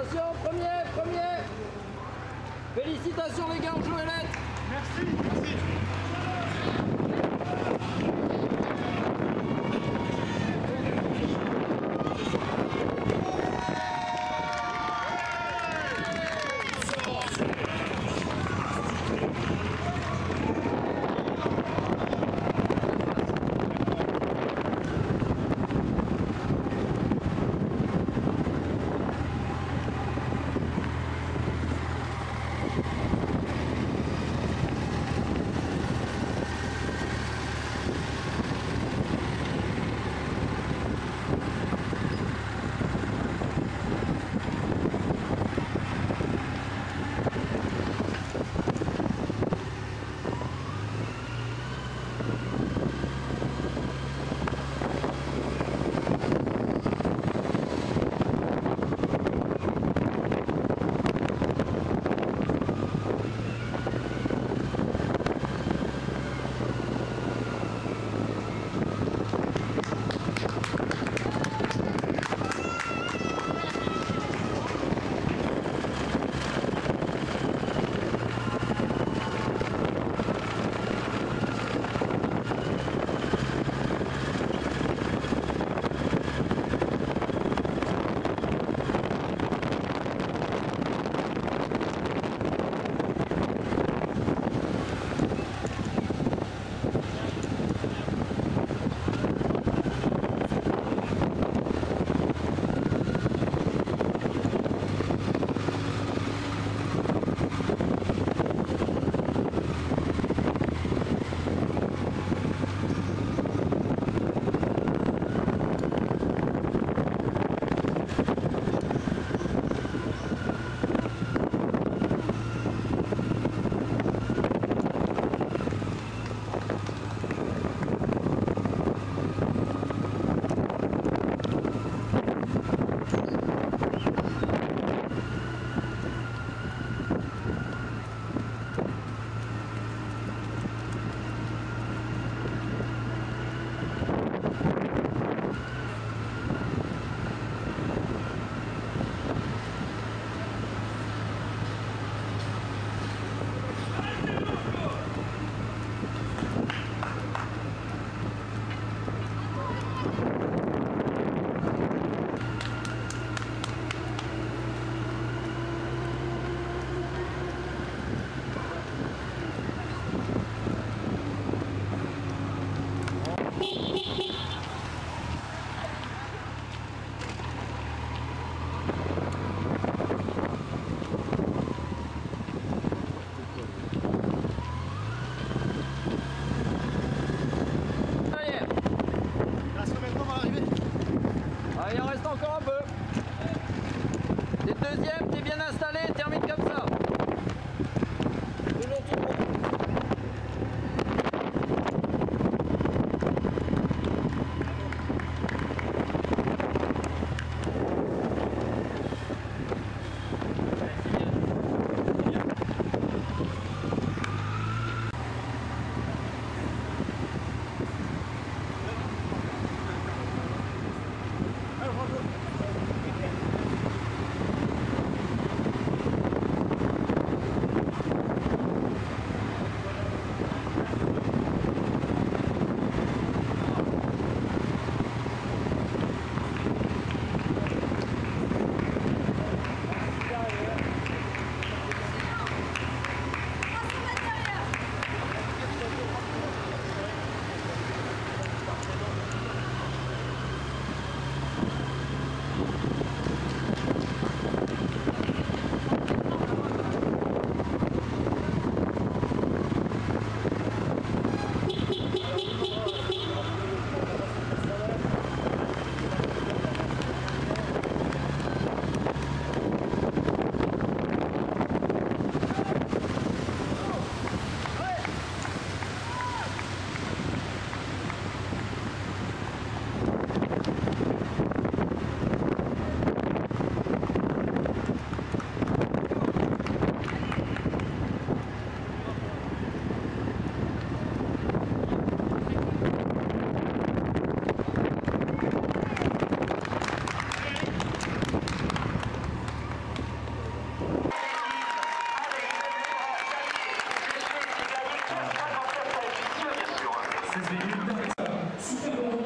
Attention, premier, premier. Félicitations les gars, on joue Merci, merci. Ah, il en reste encore un peu. T'es deuxième, t'es bien installé, Super